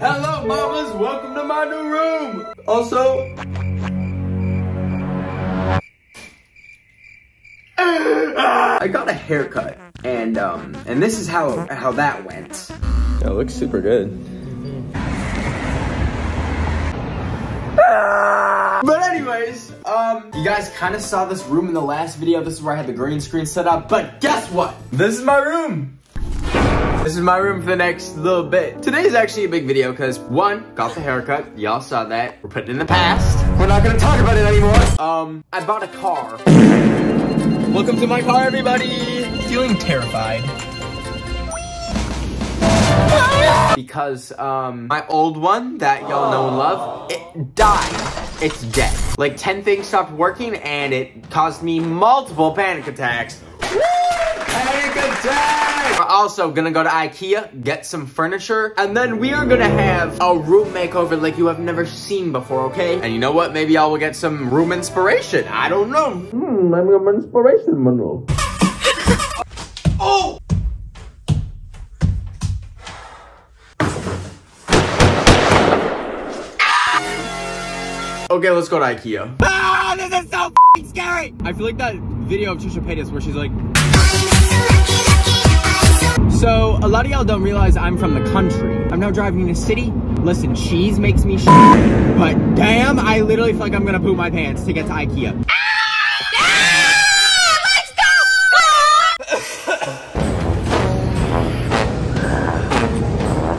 Hello, mamas. Welcome to my new room. Also, I got a haircut, and um, and this is how how that went. Yeah, it looks super good. But anyways, um, you guys kind of saw this room in the last video. This is where I had the green screen set up. But guess what? This is my room. This is my room for the next little bit. Today's actually a big video because one, got the haircut. Y'all saw that. We're putting it in the past. We're not gonna talk about it anymore. Um, I bought a car. Welcome to my car, everybody. Feeling terrified. Because um, my old one that y'all know and love, it died. It's dead. Like 10 things stopped working and it caused me multiple panic attacks. Panic attack! We're also gonna go to Ikea, get some furniture, and then we are gonna have a room makeover like you have never seen before, okay? And you know what? Maybe I will get some room inspiration. I don't know. Hmm, I'm an inspiration manual. oh! Okay, let's go to Ikea. Ah, this is so scary! I feel like that video of Trisha Paytas where she's like, so, a lot of y'all don't realize I'm from the country. I'm now driving in a city. Listen, cheese makes me shit, but damn, I literally feel like I'm gonna poop my pants to get to Ikea. Ah! Ah!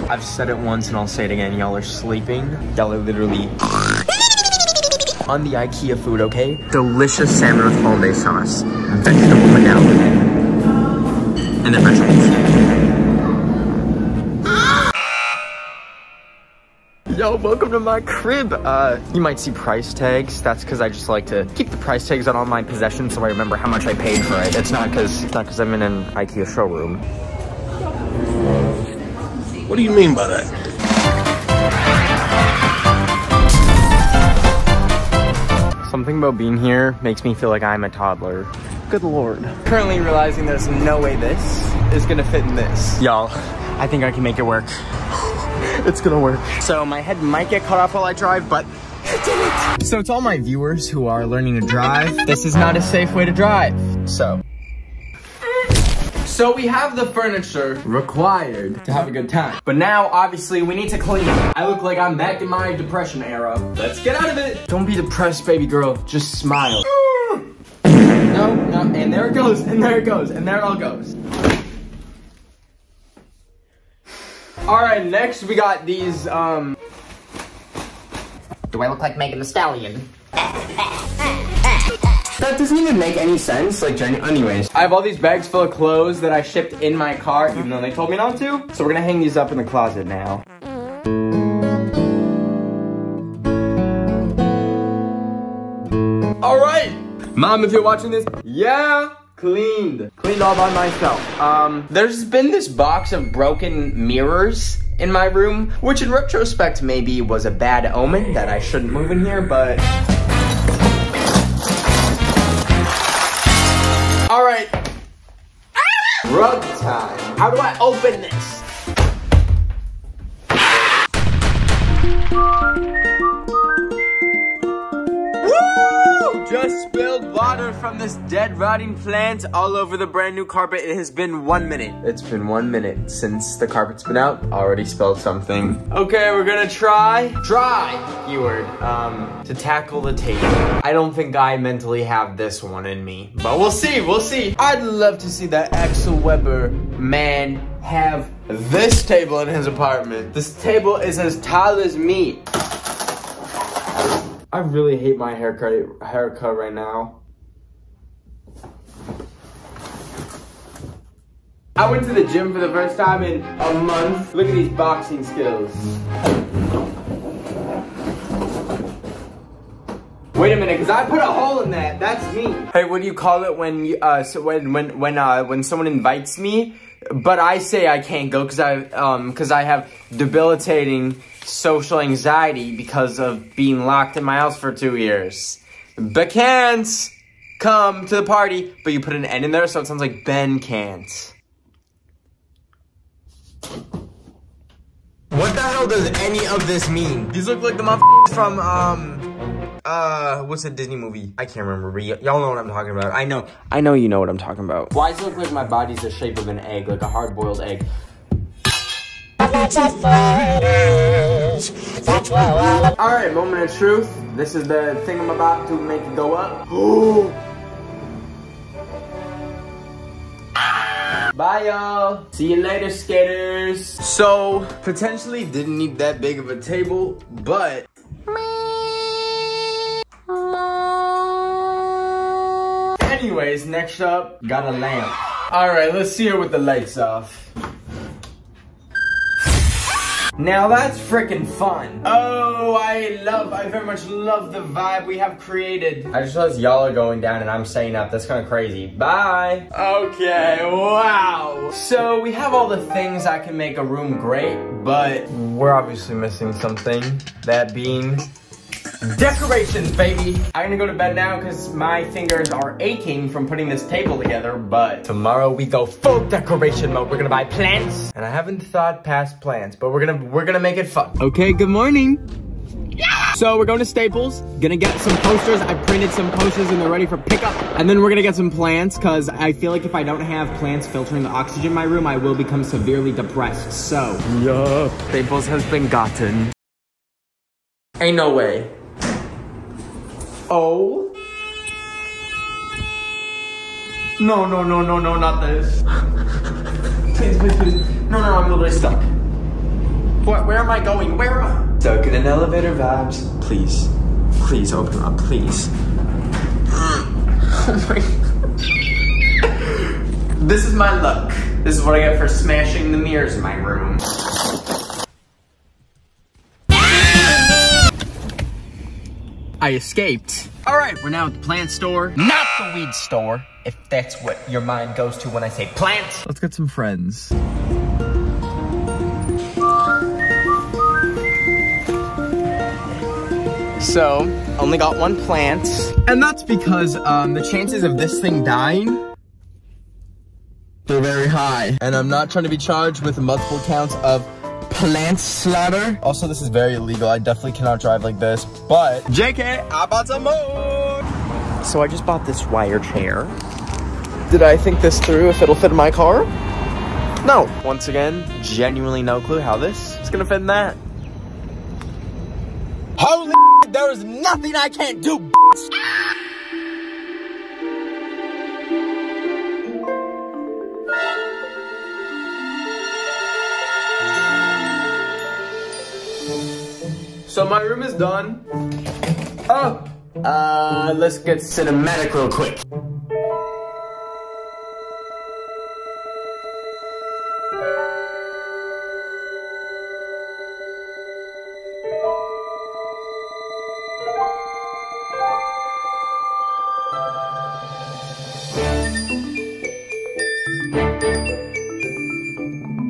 I've said it once and I'll say it again. Y'all are sleeping. Y'all are literally on the IKEA food, okay? Delicious salmon with hollandaise sauce. Vegetable medallion. And then vegetables. Yo, welcome to my crib. Uh, you might see price tags. That's because I just like to keep the price tags on all my possessions so I remember how much I paid for it. It's not because it's not because I'm in an IKEA showroom. What do you mean by that? Something about being here makes me feel like I'm a toddler. Good lord. Currently realizing there's no way this is gonna fit in this. Y'all, I think I can make it work. It's gonna work. So my head might get cut off while I drive, but I did it. So to all my viewers who are learning to drive, this is not a safe way to drive. So. So we have the furniture required to have a good time. But now, obviously, we need to clean. I look like I'm back in my depression era. Let's get out of it. Don't be depressed, baby girl. Just smile. No, no, and there it goes, and there it goes, and there it all goes. All right, next we got these, um... Do I look like Megan Thee Stallion? That doesn't even make any sense, like, anyways. I have all these bags full of clothes that I shipped in my car, even though they told me not to. So we're gonna hang these up in the closet now. All right, mom, if you're watching this, yeah, cleaned. Cleaned all by myself. Um, there's been this box of broken mirrors in my room, which in retrospect maybe was a bad omen that I shouldn't move in here, but All right. Rug time. How do I open this? Woo! Just spilled water from this dead rotting plant all over the brand new carpet. It has been one minute. It's been one minute since the carpet's been out. Already spilled something. Okay, we're gonna try, try, keyword, um, to tackle the table. I don't think I mentally have this one in me, but we'll see, we'll see. I'd love to see that Axel Weber man have this table in his apartment. This table is as tall as me. I really hate my haircut haircut right now. I went to the gym for the first time in a month. Look at these boxing skills. Wait a minute, cause I put a hole in that. That's me. Hey, what do you call it when you, uh so when when when uh when someone invites me, but I say I can't go cause I um cause I have debilitating social anxiety because of being locked in my house for two years. But can't come to the party, but you put an N in there so it sounds like Ben can't. What the hell hell does any of this mean? These look like the motherfuckers from, um, uh, what's a Disney movie? I can't remember. Y'all know what I'm talking about. I know. I know you know what I'm talking about. Why does it look like my body's the shape of an egg, like a hard-boiled egg? Alright, moment of truth. This is the thing I'm about to make go up. Bye, y'all. See you later, skaters. So, potentially didn't need that big of a table, but... Anyways, next up, got a lamp. All right, let's see her with the lights off. Now that's freaking fun. Oh, I love, I very much love the vibe we have created. I just realized y'all are going down and I'm staying up. That's kind of crazy. Bye. Okay, wow. So we have all the things that can make a room great, but we're obviously missing something. That being Decorations, baby! I'm gonna go to bed now because my fingers are aching from putting this table together, but tomorrow we go full decoration mode. We're gonna buy plants, and I haven't thought past plants, but we're gonna we're gonna make it fun. Okay, good morning. Yeah. So we're going to Staples, gonna get some posters. I printed some posters and they're ready for pickup. And then we're gonna get some plants because I feel like if I don't have plants filtering the oxygen in my room, I will become severely depressed. So, yeah, Staples has been gotten. Ain't no way. Oh. No, no, no, no, no, not this. please, please, please. No, no, I'm literally stuck. What, where am I going? Where am I? Stuck in an elevator vibes. Please, please open up, please. Oh my. this is my luck. This is what I get for smashing the mirrors in my room. I escaped. All right, we're now at the plant store, not the weed store, if that's what your mind goes to when I say plants. Let's get some friends. So, only got one plant. And that's because um, the chances of this thing dying they're very high. And I'm not trying to be charged with multiple counts of plant slaughter. Also, this is very illegal. I definitely cannot drive like this, but JK, I bought some more. So I just bought this wire chair. Did I think this through if it'll fit in my car? No. Once again, genuinely no clue how this is gonna fit in that. Holy there is nothing I can't do, So my room is done. Oh, uh, let's get cinematic real quick.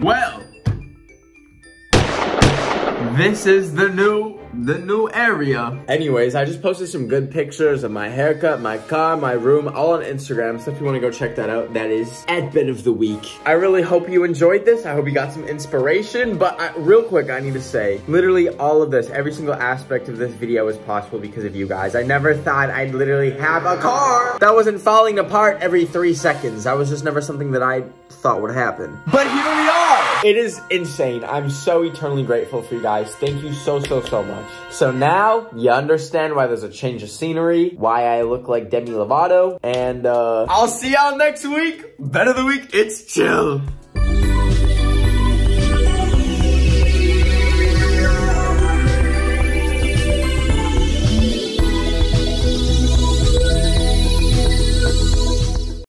Well, this is the new the new area. Anyways, I just posted some good pictures of my haircut, my car, my room, all on Instagram. So if you want to go check that out, that is Adbit of the Week. I really hope you enjoyed this. I hope you got some inspiration. But I, real quick, I need to say, literally all of this, every single aspect of this video is possible because of you guys. I never thought I'd literally have a car that wasn't falling apart every three seconds. That was just never something that I thought would happen. But here we are. It is insane. I'm so eternally grateful for you guys. Thank you so, so, so much. So now you understand why there's a change of scenery, why I look like Demi Lovato, and uh, I'll see y'all next week. Ben of the week, it's chill.